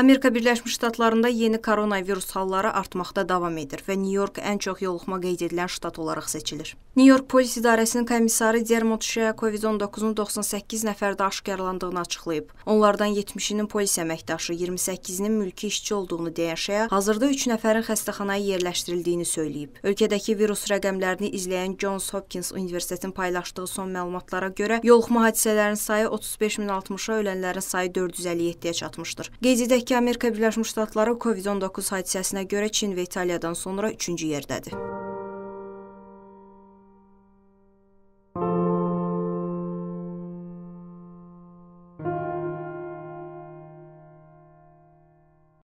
Amerika Birləşmiş Ştatlarında yeni koronavirus halları artmaqda davam edir və Nyu-York ən çox yoluxma qeyd edilən ştat olaraq seçilir. Nyu-York Polis İdarəsinin komissarı Dermot Shea COVID-19-un 98 nəfərdə aşkarlandığını açıqlayıb. Onlardan 70-inin polis əməkdaşı, 28-nin mülki işçi olduğunu deyən Shea hazırda 3 nəfərin xəstəxanaya yerləşdirildiyini söyləyib. Ölkədəki virus rəqəmlərini izləyən Johns Hopkins Universitetinin paylaşdığı son məlumatlara görə yoluxma hadisələrinin sayı 35060-a, ölənlərin sayı 457-yə çatmışdır. Qeyd edək ki, Amerika Birləşmiş Ştatları COVID-19 hadisəsinə görə Çin və İtaliyadan sonra 3-cü yerdədir.